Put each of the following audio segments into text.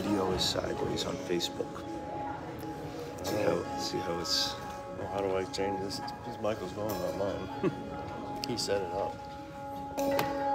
video is sideways on Facebook. See how, see how it's... Well, how do I change this? It's Michael's going, not mine. he set it up.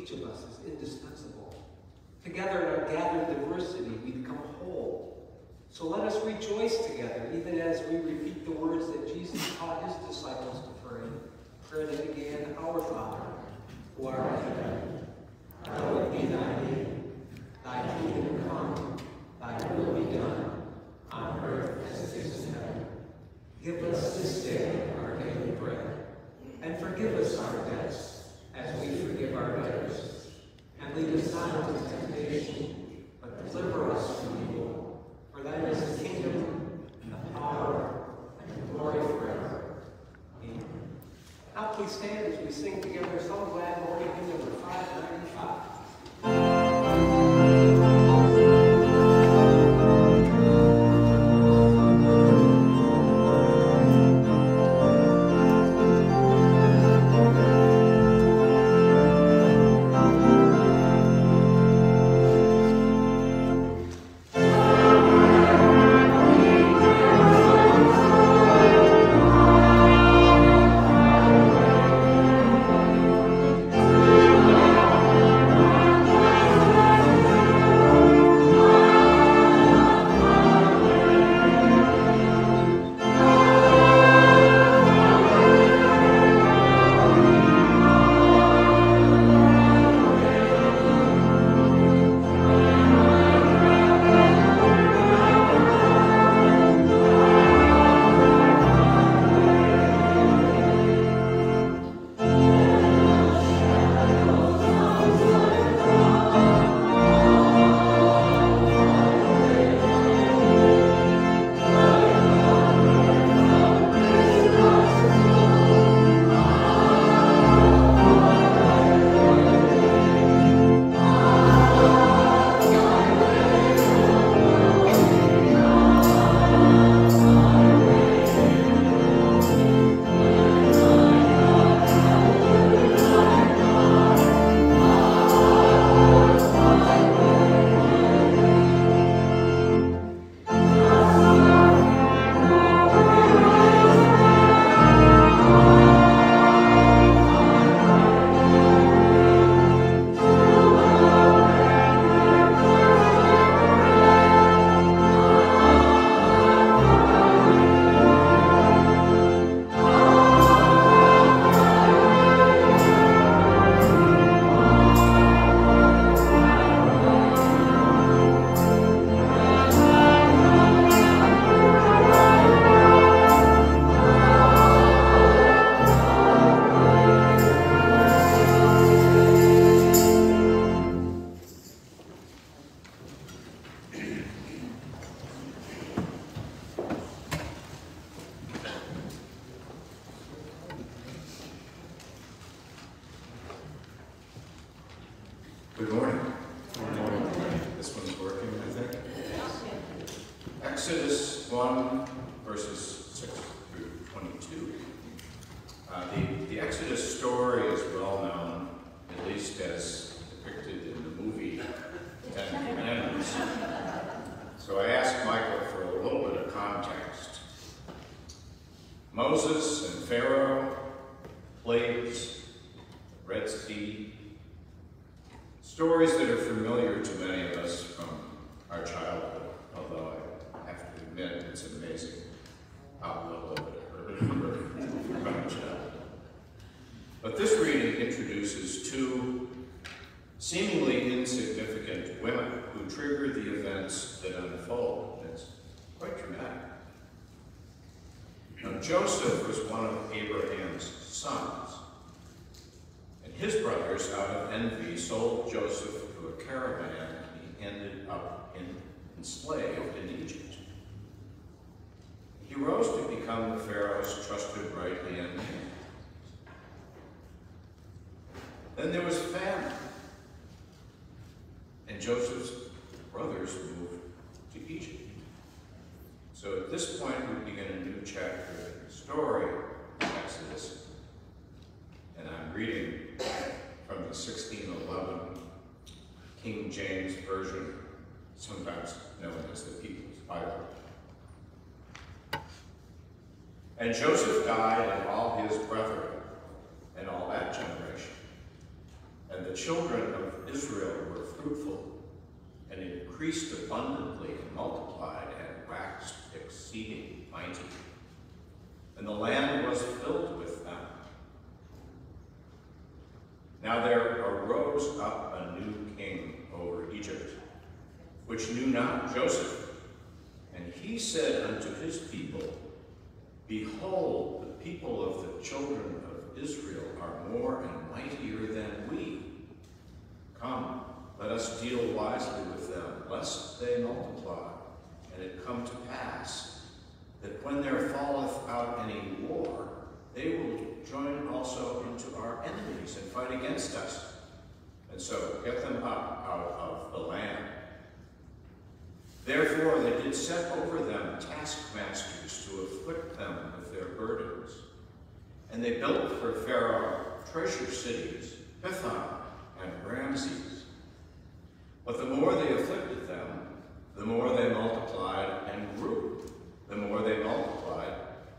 Each of us is indispensable. Together in our gathered diversity, we become whole. So let us rejoice together, even as we repeat the words that Jesus taught his disciples to pray. Pray that began, Our Father, who art in heaven, hallowed be thy name. Thy kingdom come, thy will be done, on earth as it is in heaven. Give us this day our daily bread, and forgive us our debts, as we forgive our debtors. And lead us not into temptation, but deliver us from evil. For thine is the kingdom, and the power, and the glory forever. Amen. Now please stand as we sing together Some Glad hymn number 595. Joseph was one of Abraham's sons. And his brothers, out of envy, sold Joseph to a caravan, and he ended up in, enslaved in Egypt. He rose to become the Pharaoh's trusted right hand man. Then there was famine, and Joseph's brothers moved to Egypt. So at this point, we begin a new chapter in the story of Exodus. And I'm reading from the 1611 King James Version, sometimes known as the People's Bible. And Joseph died and all his brethren and all that generation. And the children of Israel were fruitful and increased abundantly and multiplied and waxed exceeding mighty. And the land was filled with them. Now there arose up a new king over Egypt, which knew not Joseph. And he said unto his people, Behold, the people of the children of Israel are more and mightier than we. Come, let us deal wisely with them, lest they multiply. And it come to pass that when there falleth out any war, they will join also into our enemies and fight against us. And so get them up out of the land. Therefore they did set over them taskmasters to afflict them with their burdens. And they built for Pharaoh treasure cities, Pithom and Ramses. But the more they afflicted them, the more they multiplied and grew. The more they multiplied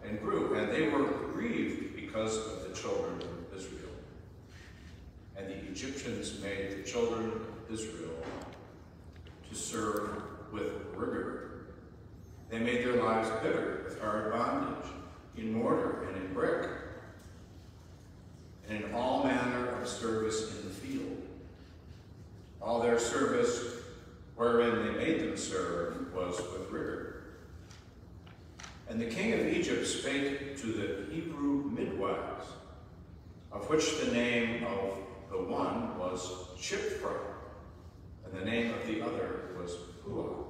and grew. And they were grieved because of the children of Israel. And the Egyptians made the children of Israel to serve with rigor. They made their lives bitter with hard bondage, in mortar and in brick, and in all manner of service in the field. All their service wherein they made them serve was with rigor. And the king of Egypt spake to the Hebrew midwives, of which the name of the one was Shiphrah, and the name of the other was Puah.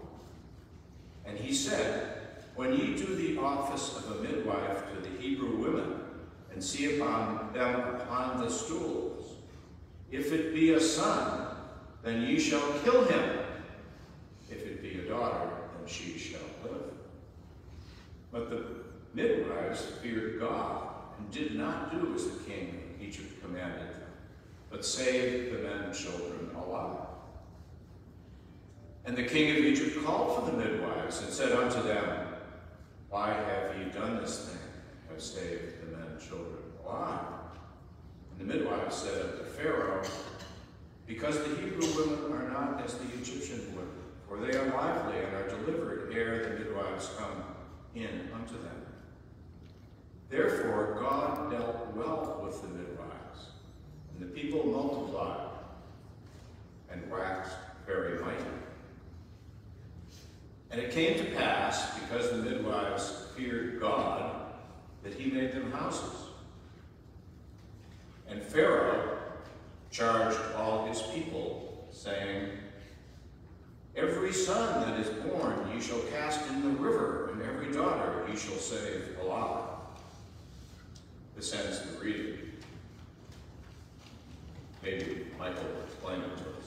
And he said, When ye do the office of a midwife to the Hebrew women, and see upon them upon the stools, if it be a son, then ye shall kill him. If it be a daughter, then she shall live. But the midwives feared God, and did not do as the king of Egypt commanded them, but saved the men and children alive. And the king of Egypt called for the midwives, and said unto them, Why have ye done this thing, have saved the men and children alive? And the midwives said unto Pharaoh, Because the Hebrew women are not as the Egyptian women, for they are lively and are delivered ere the midwives come in unto them. Therefore God dealt well with the midwives, and the people multiplied and waxed very mighty. And it came to pass, because the midwives feared God, that he made them houses. And Pharaoh charged all his people, saying, Every son that is born ye shall cast in the river, every daughter ye shall save alive. This ends the reading. Maybe Michael will explain it to us.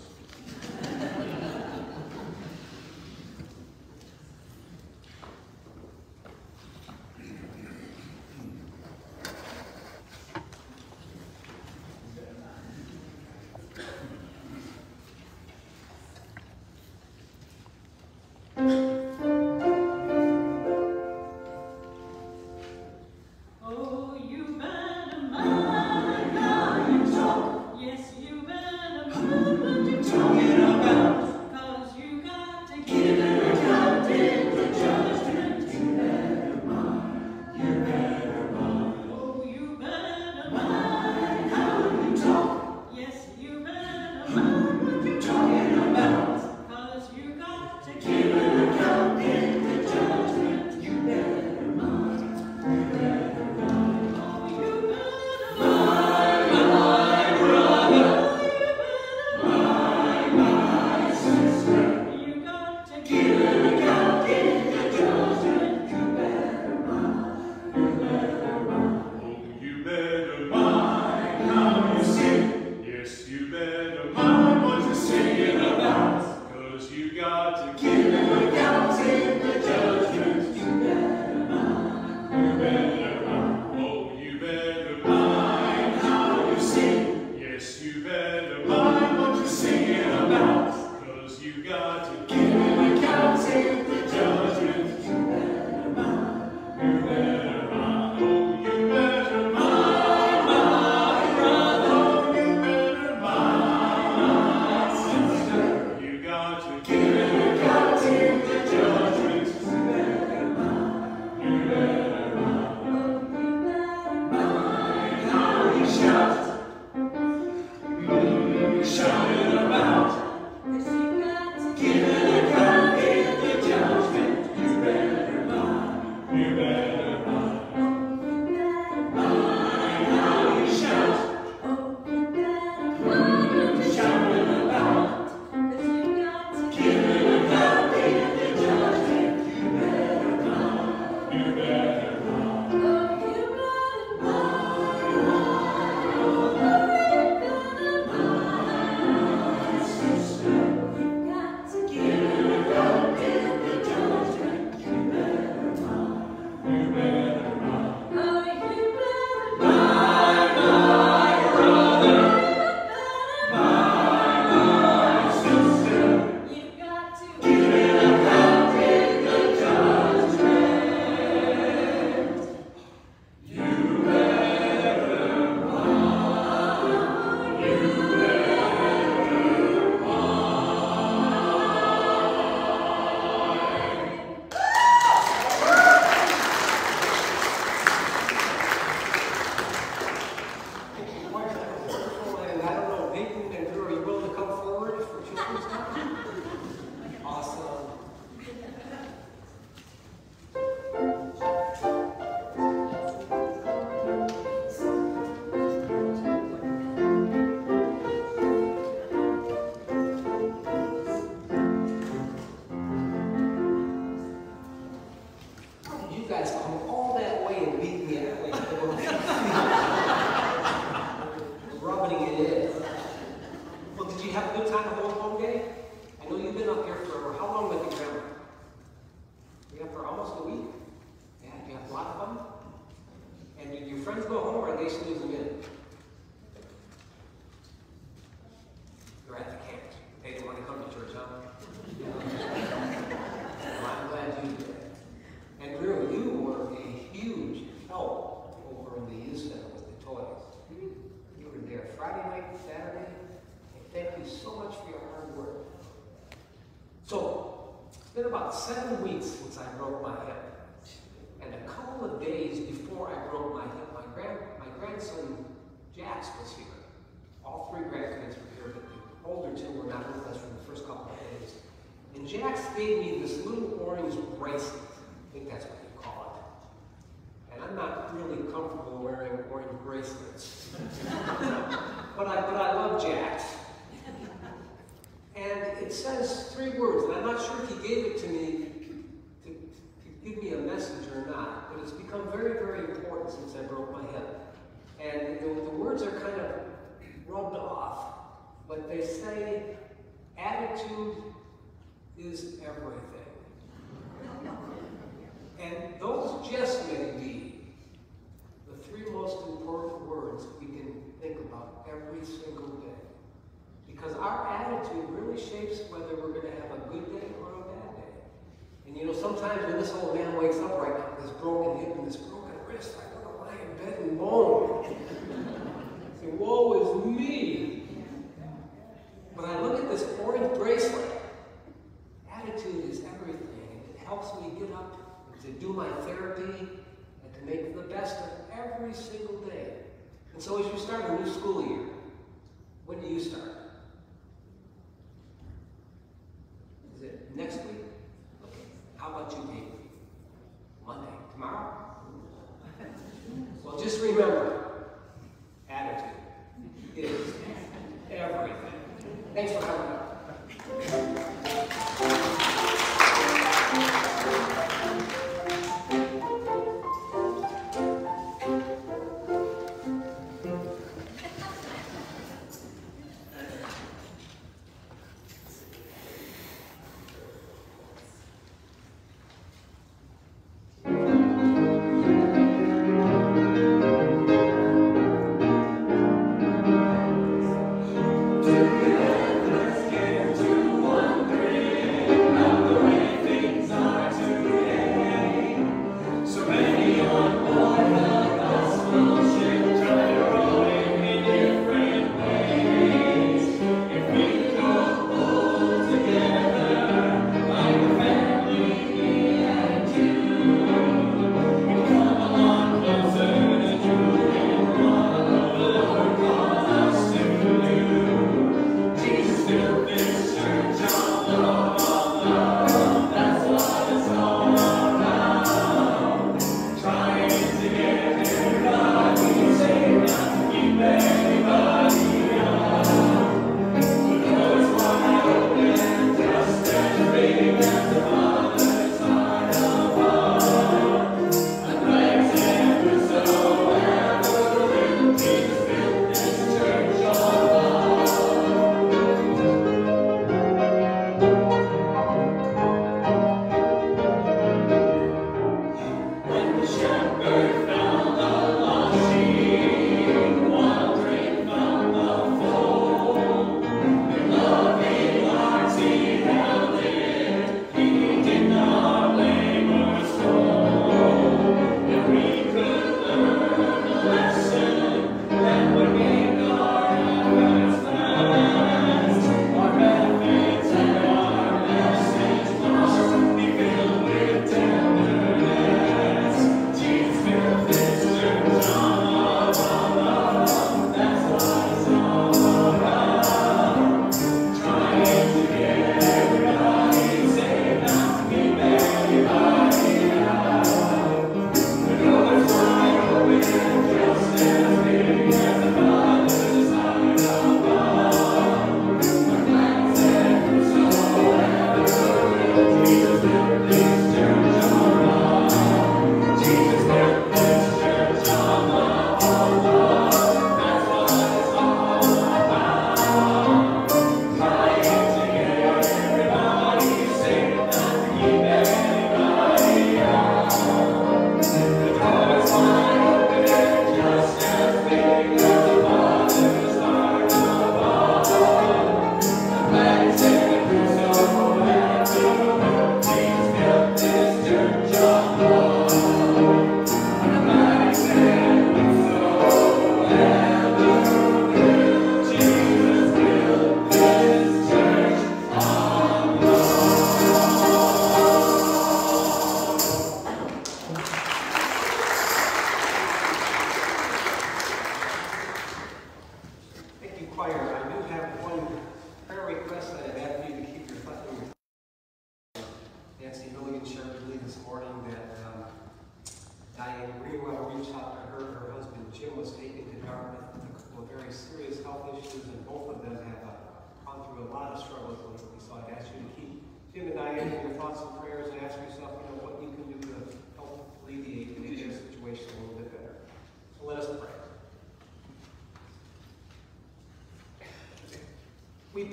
Been about seven weeks since I broke my hip. And a couple of days before I broke my hip, my, grand, my grandson Jax was here. All three grandkids were here, but the older two were not with us for the first couple of days. And Jax gave me this little orange bracelet. I think that's what you call it. And I'm not really comfortable wearing orange bracelets. but I but I love Jax. And it says three words, and I'm not sure if he gave it to me to, to give me a message or not, but it's become very, very important since I broke my hip. And the, the words are kind of rubbed off, but they say attitude is everything. And those just may be the three most important words we can think about every single day. Because our attitude really shapes whether we're going to have a good day or a bad day. And you know, sometimes when this old man wakes up right now with this broken hip and this broken wrist, I want to lie in bed and moan. Say, woe is me. When I look at this orange bracelet, attitude is everything. It helps me get up to do my therapy and to make the best of every single day. And so as you start a new school year, when do you start?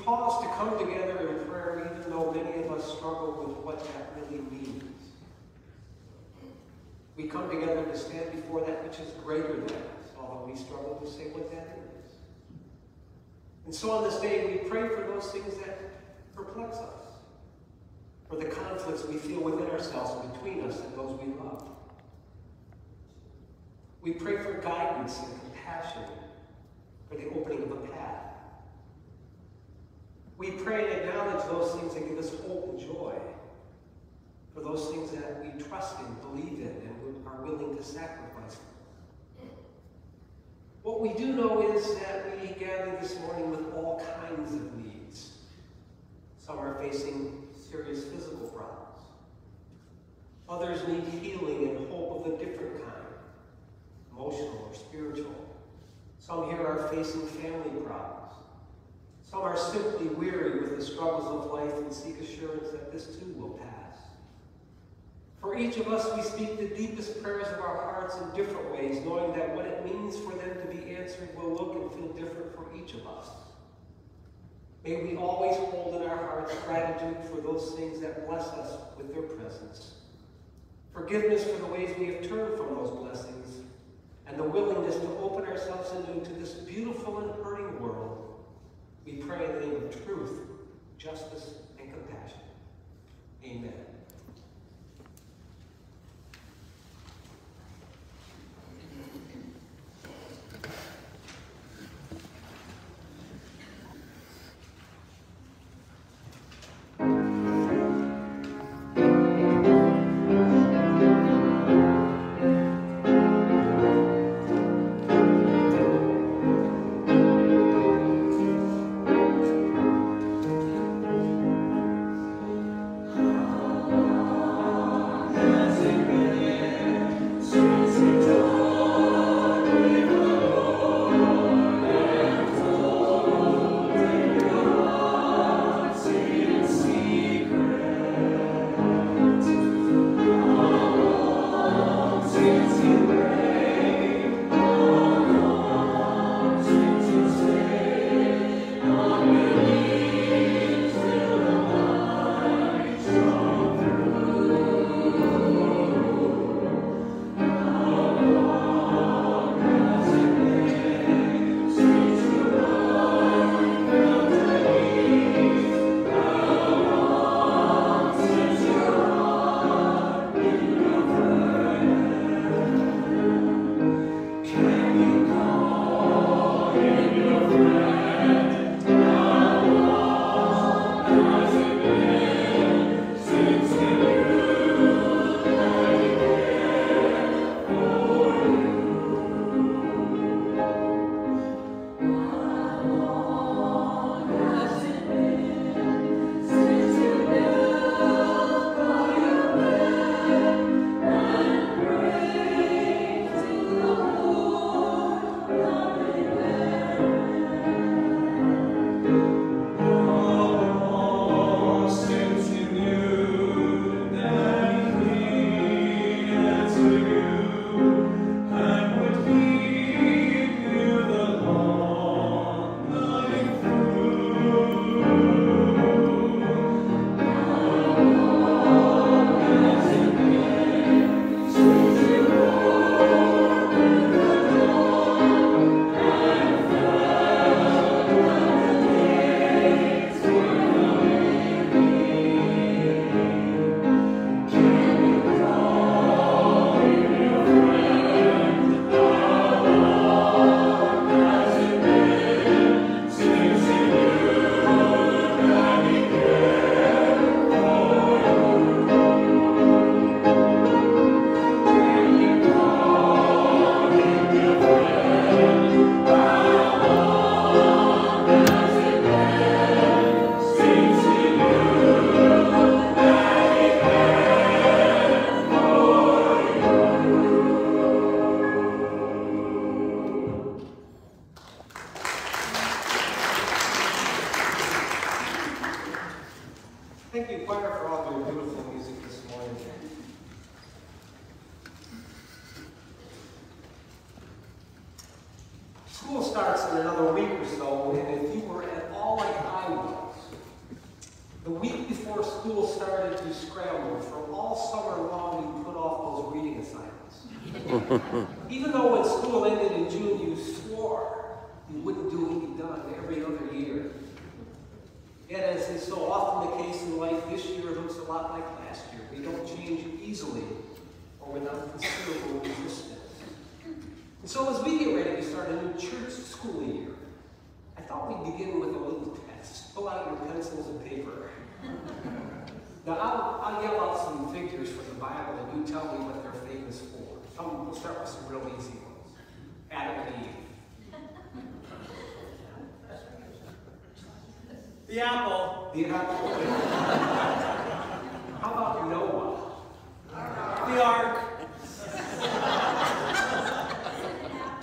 Pause to come together in prayer even though many of us struggle with what that really means. We come together to stand before that which is greater than us, although we struggle to say what that is. And so on this day, we pray for those things that perplex us, for the conflicts we feel within ourselves between us and those we love. We pray for guidance and compassion, for the opening of a path. We pray and acknowledge those things that give us hope and joy, for those things that we trust in, believe in, and are willing to sacrifice. What we do know is that we gather this morning with all kinds of needs. Some are facing serious physical problems. Others need healing and hope of a different kind, emotional or spiritual. Some here are facing family problems. Some are simply weary with the struggles of life and seek assurance that this too will pass. For each of us, we speak the deepest prayers of our hearts in different ways, knowing that what it means for them to be answered will look and feel different for each of us. May we always hold in our hearts gratitude for those things that bless us with their presence. Forgiveness for the ways we have turned from those blessings, and the willingness to open ourselves anew to this beautiful and hurting. We pray in the name of truth, justice, and compassion. Amen. Easily or without considerable resistance. And so as we get ready to start a new church school year, I thought we'd begin with a little test. Pull out your pencils and paper. Now, I'll, I'll yell out some figures from the Bible, and you tell me what they're famous for. Some, we'll start with some real easy ones. Adam and Eve. The apple. The apple. How about Noah? The ark.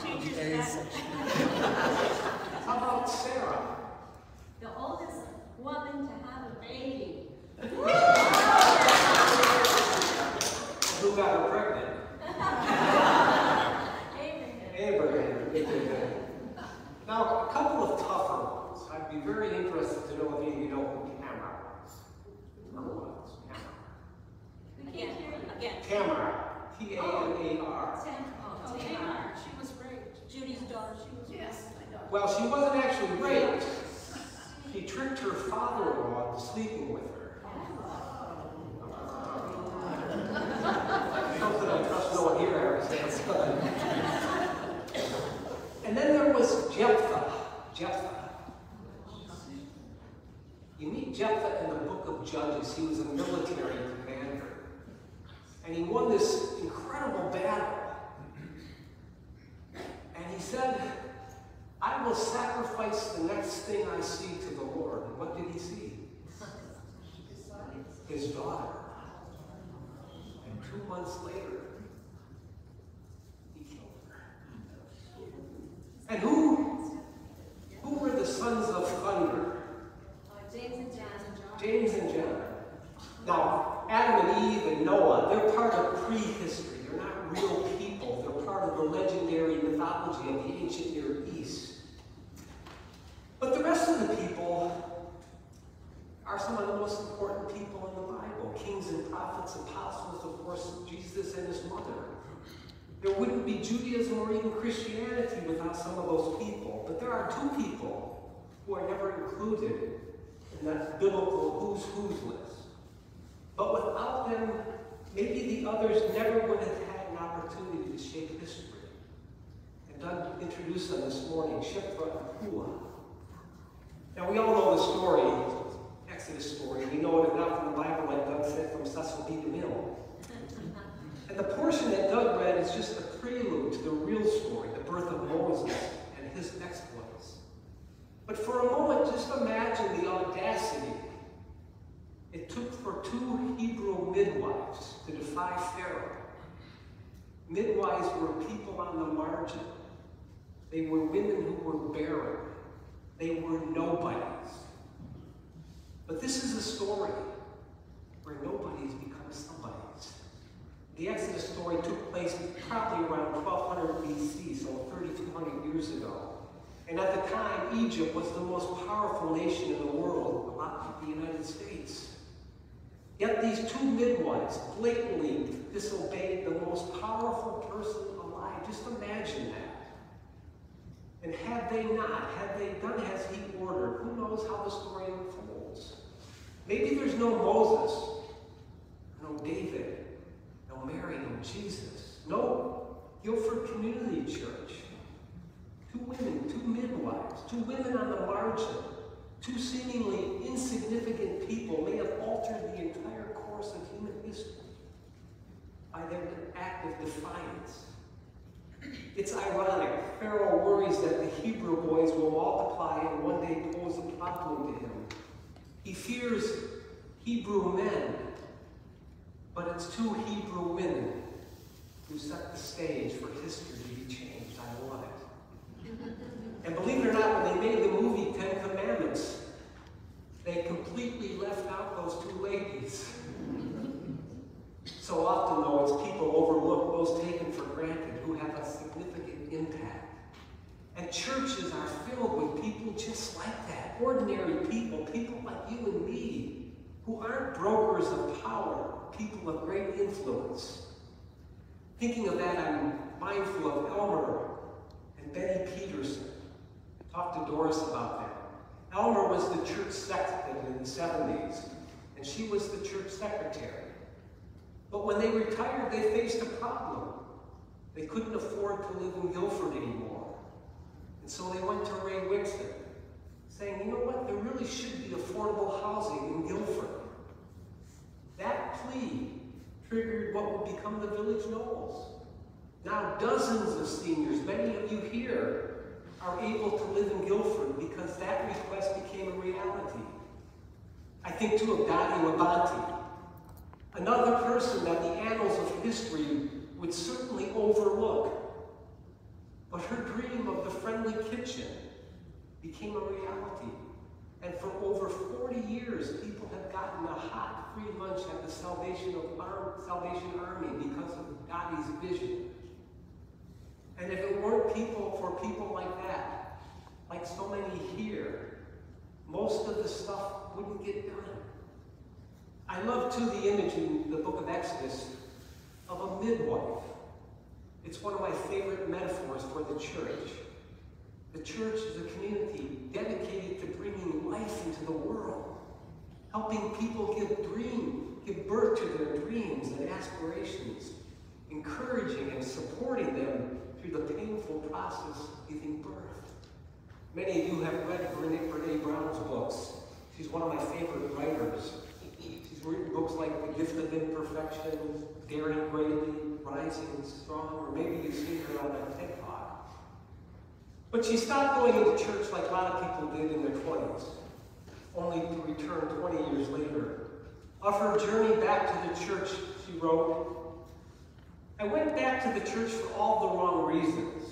Teacher's message. How about Sarah? The oldest woman to have a baby. Who got her pregnant? Abraham. Abraham. Now, a couple of tougher ones. I'd be very interested to know if any of you know who Tamar was. Who was Tamar? We can't hear you. Again. Tamar. T-A-M-A-R. Oh, Tamar. She was raped. Judy's daughter, she was raped. Yes, my daughter. Well, she wasn't actually raped. He tricked her father-in-law into sleeping with her. Something I trust no one here understands. and then there was Jephthah. Jephthah. You meet Jephthah in the book of Judges. He was a military commander. And he won this incredible battle. And he said, I will sacrifice the next thing I see to the Lord. And what did he see? His daughter. And two months later, he killed her. And who, who were the sons of thunder? James and John. James and John. Now, Adam and Eve and Noah, they're part of prehistory. They're not real people. They're part of the legendary mythology of the ancient Near East. But the rest of the people are some of the most important people in the Bible. Kings and prophets, apostles, of course, Jesus and his mother. There wouldn't be Judaism or even Christianity without some of those people. But there are two people who are never included in that biblical who's who's list. But without them, maybe the others never would have had an opportunity to shape history. And Doug introduced them this morning, Shiphrah and Puah. Now we all know the story, Exodus story. We know it enough from the Bible, like Doug said, from Cecil B. DeMille. And the portion that Doug read is just a prelude to the real story, the birth of Moses and his exploits. But for a moment, just imagine the audacity it took for two Hebrew midwives to defy Pharaoh. Midwives were people on the margin. They were women who were barren. They were nobodies. But this is a story where nobodies become somebodies. The Exodus story took place probably around 1200 BC, so 3,200 years ago. And at the time, Egypt was the most powerful nation in the world, along with the United States. Yet these two midwives blatantly disobeyed the most powerful person alive. Just imagine that. And had they not, had they done as he ordered, who knows how the story unfolds? Maybe there's no Moses, no David, no Mary, no Jesus, no Gilford Community Church. Two women, two midwives, two women on the margin, two seemingly insignificant people may have altered the entire course of human history by their act of defiance. It's ironic. Pharaoh worries that the Hebrew boys will multiply and one day pose a problem to him. He fears Hebrew men, but it's two Hebrew women who set the stage for history to be changed. I love it. And believe it or not, when they made the movie Ten Commandments, they completely left out those two ladies. So often, though, it's people overlook those taken for granted who have a significant impact. And churches are filled with people just like that ordinary people, people like you and me, who aren't brokers of power, people of great influence. Thinking of that, I'm mindful of Elmer and Betty Peterson. Talked to Doris about that. Elmer was the church secretary in the 70s, and she was the church secretary. But when they retired, they faced a problem. They couldn't afford to live in Gilford anymore. And so they went to Ray Wixton, saying, you know what, there really should be affordable housing in Gilford. That plea triggered what would become the Village Knolls. Now dozens of seniors, many of you here, are able to live in Gilford because that request became a reality. I think too of Dottie Labonte, another person that the annals of history would certainly overlook. But her dream of the friendly kitchen became a reality. And for over 40 years, people have gotten a hot, free lunch at the Salvation, of Ar Salvation Army because of Dottie's vision. And if it weren't people for people like that, like so many here, most of the stuff wouldn't get done. I love too the image in the book of Exodus of a midwife. It's one of my favorite metaphors for the church. The church is a community dedicated to bringing life into the world, helping people give dream, give birth to their dreams and aspirations, encouraging and supporting them through the painful process of giving birth. Many of you have read Brene, Brene Brown's books. She's one of my favorite writers. She's written books like The Gift of Imperfection, Daring Greatly, Rising Strong, or maybe you've seen her on a. But she stopped going into church like a lot of people did in their 20s, only to return 20 years later. Of her journey back to the church, she wrote, I went back to the church for all the wrong reasons.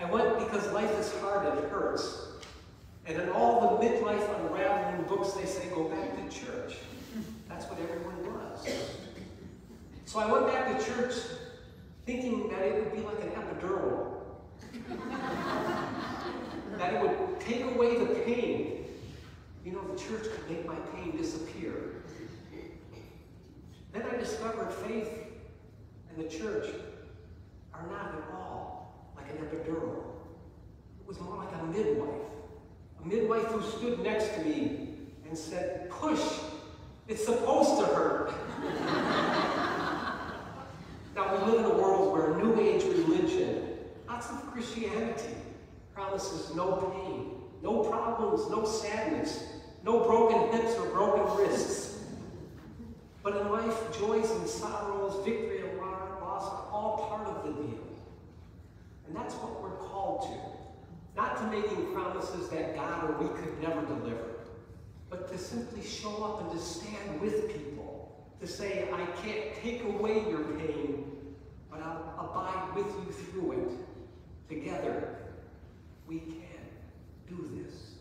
I went because life is hard and it hurts. And in all the midlife unraveling books, they say, go back to church. That's what everyone does. So I went back to church thinking that it would be like an epidural. That it would take away the pain. You know, the church could make my pain disappear. Then I discovered faith and the church are not at all like an epidural. It was more like a midwife. A midwife who stood next to me and said, push, it's supposed to hurt. now we live in a world where new age religion, lots of Christianity, promises no pain, no problems, no sadness, no broken hips or broken wrists. But in life, joys and sorrows, victory and loss are all part of the deal. And that's what we're called to. Not to making promises that God or we could never deliver, but to simply show up and to stand with people. To say, I can't take away your pain, but I'll abide with you through it. Together, we can do this.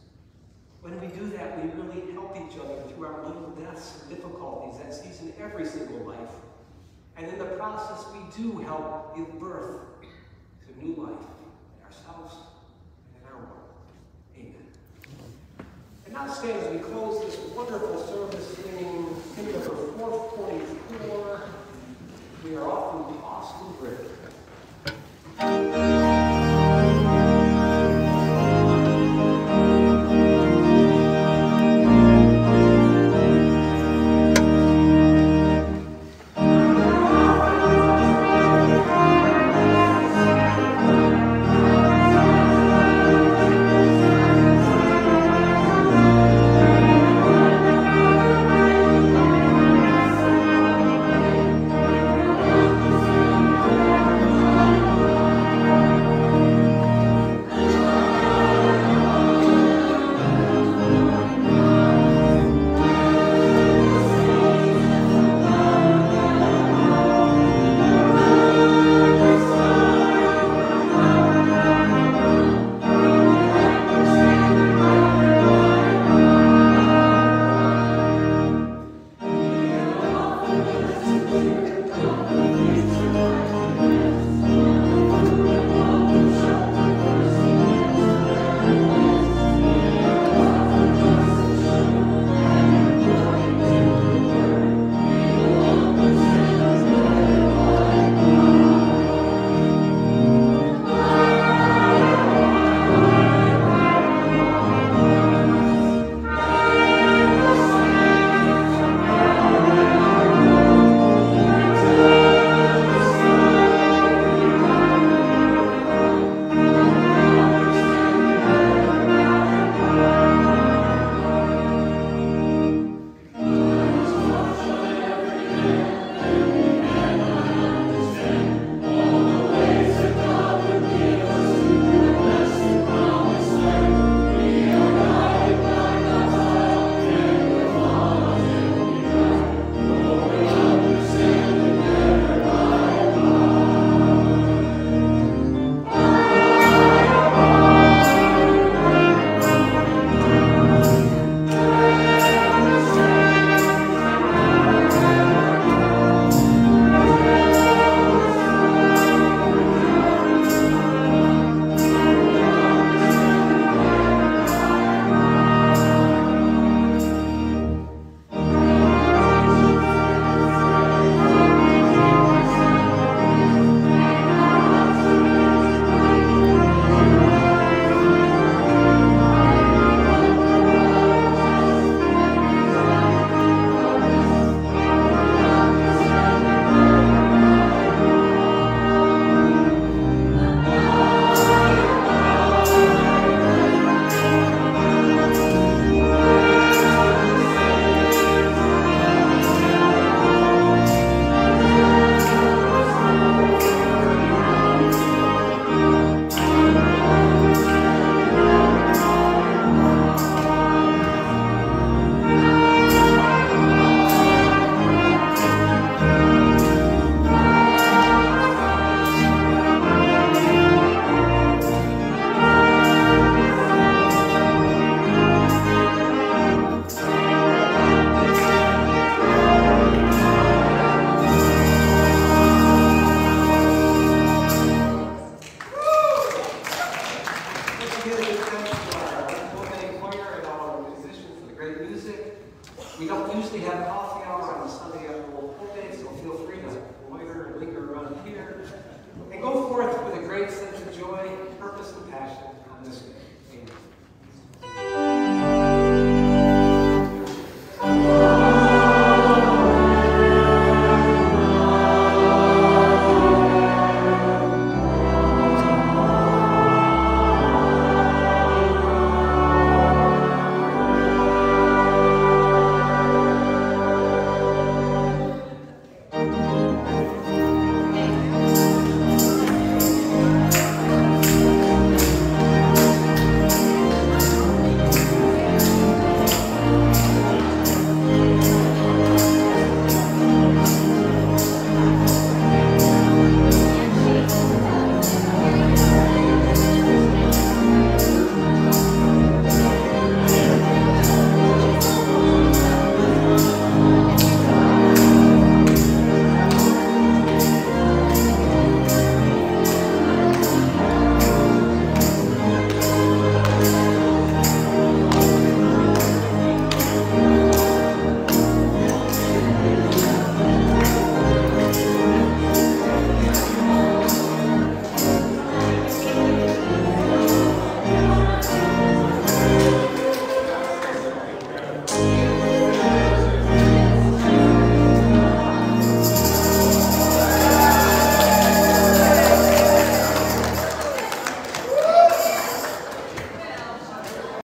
When we do that, we really help each other through our little deaths and difficulties that season every single life. And in the process, we do help give birth to new life in ourselves and in our world. Amen. And now stand as we close this wonderful service singing hymn number 444. We are off to the Austin Bridge.